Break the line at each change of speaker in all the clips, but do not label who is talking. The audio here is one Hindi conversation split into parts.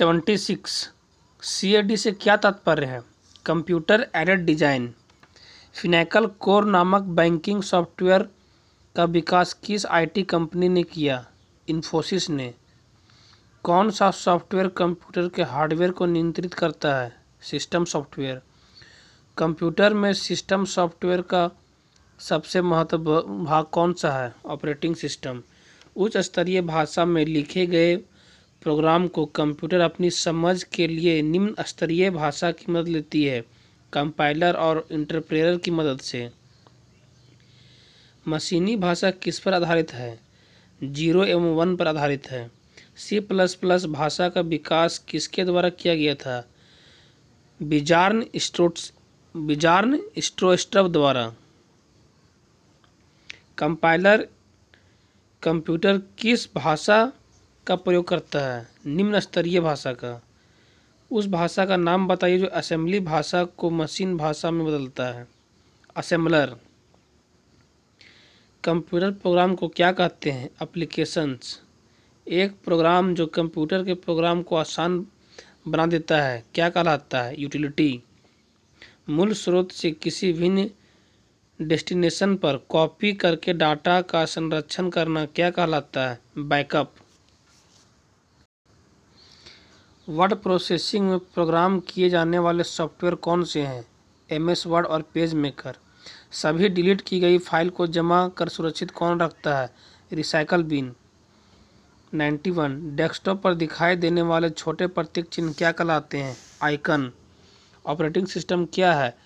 Seventy six C A D से क्या तात्पर्य है? Computer aided design. Finacle core नामक बैंकिंग सॉफ्टवेयर का विकास किस आईटी कंपनी ने किया? इन्फोसिस ने। कौन सा सॉफ्टवेयर कंप्यूटर के हार्डवेयर को नियंत्रित करता है? System software. कंप्यूटर में सिस्टम सॉफ्टवेयर का सबसे महत्व भाग कौन सा है? Operating system. उच्च स्तरीय भाषा में लिखे गए प्रोग्राम को कंप्यूटर अपनी समझ के लिए निम्न स्तरीय भाषा की मदद लेती है कंपाइलर और इंटरप्रेटर की मदद से। मशीनी भाषा किस पर आधारित है? ज़ीरो एवं वन पर आधारित है। सी प्लस प्लस भाषा का विकास किसके द्वारा किया गया था? बिजार्न स्ट्रोट्स, बिजार्न स्ट्रोस्ट्रव द्वारा। कंपाइलर कंप्यूटर किस भाषा का प्रयोग करता है, निम्न स्तरीय भाषा का। उस भाषा का नाम बताइए जो असेंबली भाषा को मशीन भाषा में बदलता है। असेंबलर। कंप्यूटर प्रोग्राम को क्या कहते हैं? एप्लीकेशंस। एक प्रोग्राम जो कंप्यूटर के प्रोग्राम को आसान बना देता है, क्या कहलाता है? यूटिलिटी। मूल स्रोत से किसी भिन्न डेस्टिनेशन पर कॉपी करके डाटा का संरक्षण करना क्या कहलाता है? बैकअप। वर्ड प्रोसेसिंग में प्रोग्राम किए जाने वाले सॉफ्टवेयर कौन से हैं? एम एस वर्ड और पेज मेकर। सभी डिलीट की गई फ़ाइल को जमा कर सुरक्षित कौन रखता है? Recycle bin. 91 डेस्कटॉप पर दिखाई देने वाले छोटे प्रतीक चिन्ह क्या कहलाते हैं? आइकन। ऑपरेटिंग सिस्टम क्या है?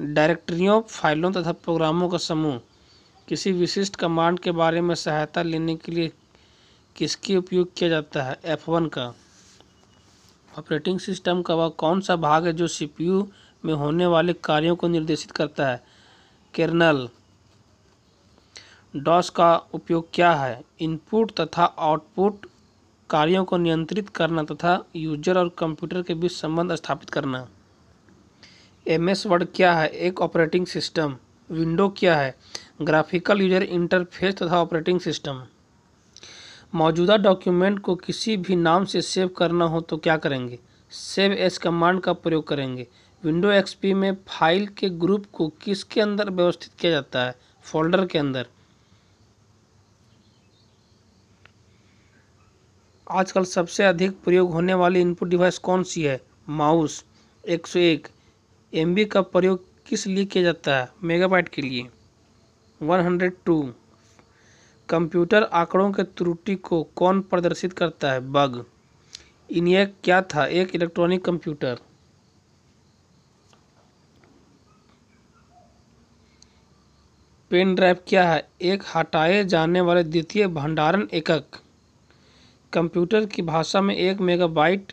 डायरेक्टरियों, फाइलों तथा प्रोग्रामों का समूह। किसी विशिष्ट कमांड के बारे में सहायता लेने के लिए किसकी उपयोग किया जाता है? F1 का। ऑपरेटिंग सिस्टम का वह कौन सा भाग है जो सीपीयू में होने वाले कार्यों को निर्देशित करता है? कर्नल, डॉस का उपयोग क्या है? इनपुट तथा आउटपुट कार्यों को नियंत्रित करना तथा यूज़र और कंप्यूटर के बीच संबंध स्थापित करना। एम एस वर्ड क्या है? एक ऑपरेटिंग सिस्टम। विंडो क्या है? ग्राफिकल यूज़र इंटरफेस तथा ऑपरेटिंग सिस्टम। मौजूदा डॉक्यूमेंट को किसी भी नाम से सेव करना हो तो क्या करेंगे? सेव एस कमांड का प्रयोग करेंगे। विंडो एक्सपी में फ़ाइल के ग्रुप को किसके अंदर व्यवस्थित किया जाता है? फोल्डर के अंदर। आजकल सबसे अधिक प्रयोग होने वाली इनपुट डिवाइस कौन सी है? माउस 101 एम का प्रयोग किस लिए किया जाता है? मेगाबाइट के लिए। 102 कंप्यूटर आंकड़ों के त्रुटि को कौन प्रदर्शित करता है? बग। इनियक क्या था? एक इलेक्ट्रॉनिक कंप्यूटर। पेन ड्राइव क्या है? एक हटाए जाने वाले द्वितीय भंडारण एकक। कंप्यूटर की भाषा में एक मेगाबाइट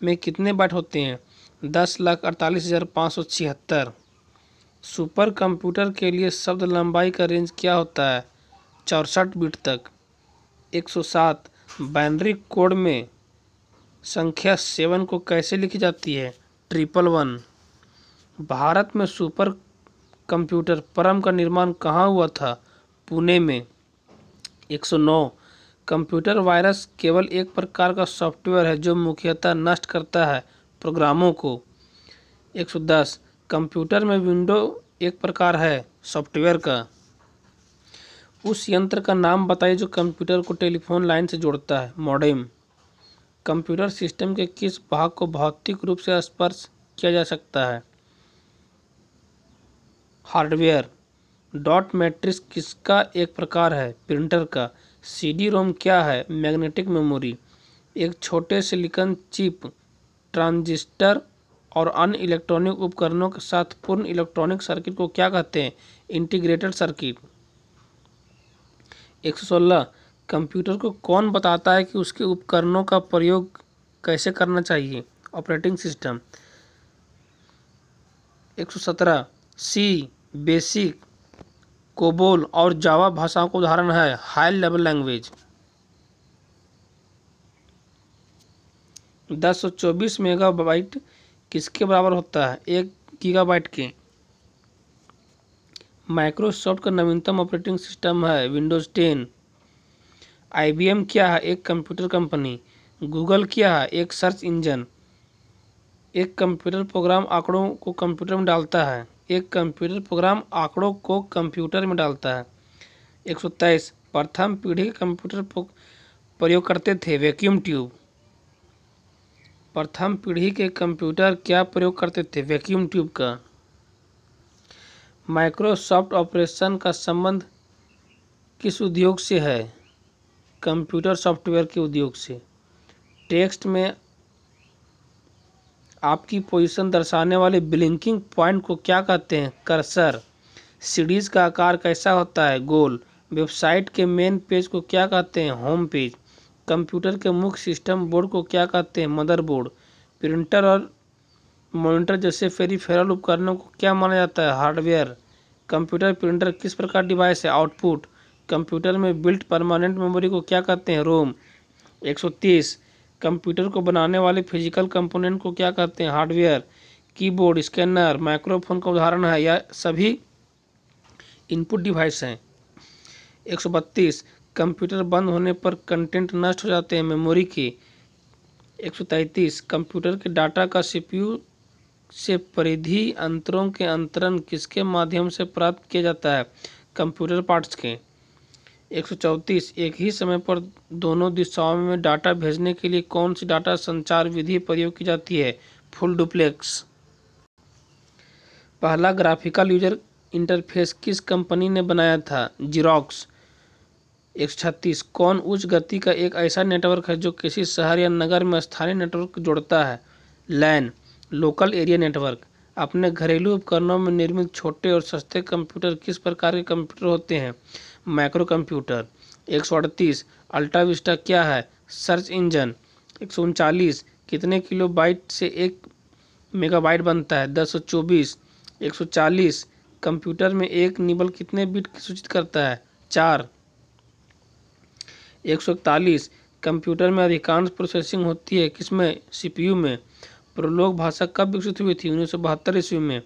में कितने बाइट होते हैं? दस लाख अड़तालीस हज़ार पाँच सौ छिहत्तर। सुपर कंप्यूटर के लिए शब्द लंबाई का रेंज क्या होता है? चौंसठ बिट तक। एक सौ सात बाइनरी कोड में संख्या सेवन को कैसे लिखी जाती है? Triple one. भारत में सुपर कंप्यूटर परम का निर्माण कहाँ हुआ था? पुणे में। 109 कंप्यूटर वायरस केवल एक प्रकार का सॉफ्टवेयर है जो मुख्यतः नष्ट करता है प्रोग्रामों को। 110 कंप्यूटर में विंडो एक प्रकार है सॉफ्टवेयर का। उस यंत्र का नाम बताइए जो कंप्यूटर को टेलीफोन लाइन से जोड़ता है, मॉडेम। कंप्यूटर सिस्टम के किस भाग को भौतिक रूप से स्पर्श किया जा सकता है? हार्डवेयर। डॉट मैट्रिक्स किसका एक प्रकार है? प्रिंटर का। सीडी रोम क्या है? Magnetic memory. एक छोटे सिलिकॉन चिप, ट्रांजिस्टर और अन्य इलेक्ट्रॉनिक उपकरणों के साथ पूर्ण इलेक्ट्रॉनिक सर्किट को क्या कहते हैं? Integrated circuit. एक सौ सोलह, कंप्यूटर को कौन बताता है कि उसके उपकरणों का प्रयोग कैसे करना चाहिए? Operating system. एक सौ सत्रह सी बेसिक, कोबोल और जावा भाषाओं का उदाहरण है, हाई लेवल लैंग्वेज। दस सौ चौबीस मेगाबाइट किसके बराबर होता है? एक गीगाबाइट के। माइक्रोसॉफ्ट का नवीनतम ऑपरेटिंग सिस्टम है, विंडोज़ टेन। आई क्या है? एक कंप्यूटर कंपनी। गूगल क्या है? एक सर्च इंजन। एक कंप्यूटर प्रोग्राम आंकड़ों को कंप्यूटर में डालता है। एक कंप्यूटर प्रोग्राम आंकड़ों को कंप्यूटर में डालता है। एक सौ तेईस। प्रथम पीढ़ी के कंप्यूटर प्रयोग करते थे। Vacuum tube. प्रथम पीढ़ी के कंप्यूटर क्या प्रयोग करते थे? वैक्यूम ट्यूब का। माइक्रोसॉफ्ट ऑपरेशन का संबंध किस उद्योग से है? कंप्यूटर सॉफ्टवेयर के उद्योग से। टेक्स्ट में आपकी पोजीशन दर्शाने वाले ब्लिंकिंग पॉइंट को क्या कहते हैं? कर्सर। सीरीज़ का आकार कैसा होता है? गोल। वेबसाइट के मेन पेज को क्या कहते हैं? Home page. कंप्यूटर के मुख्य सिस्टम बोर्ड को क्या कहते हैं? मदरबोर्ड। प्रिंटर और मॉनिटर जैसे फेरिफेरल उपकरणों को क्या माना जाता है? हार्डवेयर, कंप्यूटर, प्रिंटर, किस प्रकार डिवाइस है? आउटपुट, कंप्यूटर में बिल्ट परमानेंट मेमोरी को क्या कहते हैं? रोम 130 कंप्यूटर को बनाने वाले फ़िज़िकल कंपोनेंट को क्या कहते हैं? हार्डवेयर, कीबोर्ड, स्कैनर, माइक्रोफोन का उदाहरण है, या सभी इनपुट डिवाइस हैं। 132 कंप्यूटर बंद होने पर कंटेंट नष्ट हो जाते हैं मेमोरी के। 133 कंप्यूटर के डाटा का सीपीयू से परिधि अंतरों के अंतरण किसके माध्यम से प्राप्त किया जाता है? कंप्यूटर पार्ट्स के। एक एक ही समय पर दोनों दिशाओं में डाटा भेजने के लिए कौन सी डाटा संचार विधि प्रयोग की जाती है? Full duplex. पहला ग्राफिकल यूज़र इंटरफेस किस कंपनी ने बनाया था? जीरोक्स एक छत्तीस, कौन उच्च गति का एक ऐसा नेटवर्क है जो किसी शहर या नगर में स्थानीय नेटवर्क जोड़ता है? LAN local area network. अपने घरेलू उपकरणों में निर्मित छोटे और सस्ते कंप्यूटर किस प्रकार के कंप्यूटर होते हैं? माइक्रो कंप्यूटर एक सौ अड़तीस। अल्ट्रा विस्टा क्या है? Search engine. एक सौ उनचालीस। कितने किलो बाइट से एक मेगाबाइट बनता है? दस सौ चौबीस। एक सौ चालीस। कंप्यूटर में एक निबल कितने बिट सूचित करता है? चार। एक सौ इकतालीस। कंप्यूटर में अधिकांश प्रोसेसिंग होती है किसमें? सीपीयू में। प्रोलोग भाषा कब विकसित हुई थी? उन्नीस सौ बहत्तर ईस्वी में।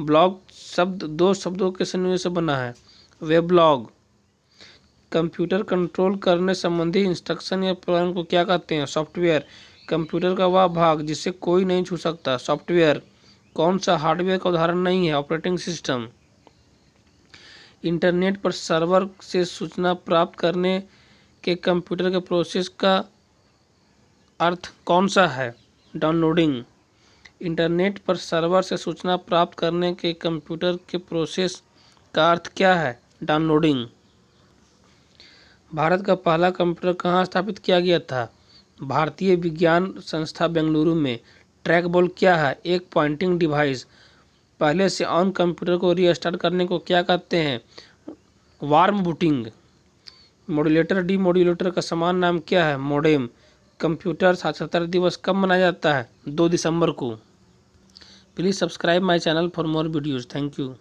ब्लॉग शब्द, दो शब्दों के संयोजन से बना है। वेबलॉग। कंप्यूटर कंट्रोल करने संबंधी इंस्ट्रक्शन या प्रोग्राम को क्या कहते हैं? सॉफ्टवेयर। कंप्यूटर का वह भाग जिसे कोई नहीं छू सकता। सॉफ्टवेयर। कौन सा हार्डवेयर का उदाहरण नहीं है? Operating system. इंटरनेट पर सर्वर से सूचना प्राप्त करने के कंप्यूटर के प्रोसेस का अर्थ कौन सा है? डाउनलोडिंग। इंटरनेट पर सर्वर से सूचना प्राप्त करने के कंप्यूटर के प्रोसेस का अर्थ क्या है? डाउनलोडिंग। भारत का पहला कंप्यूटर कहाँ स्थापित किया गया था? भारतीय विज्ञान संस्था बेंगलुरु में। ट्रैक बॉल क्या है? एक पॉइंटिंग डिवाइस। पहले से ऑन कंप्यूटर को रीस्टार्ट करने को क्या कहते हैं? Warm booting. Modulator demodulator का समान नाम क्या है? मोडेम। कंप्यूटर साक्षरता दिवस कब मनाया जाता है? दो दिसंबर को। Please subscribe my channel for more videos. Thank you.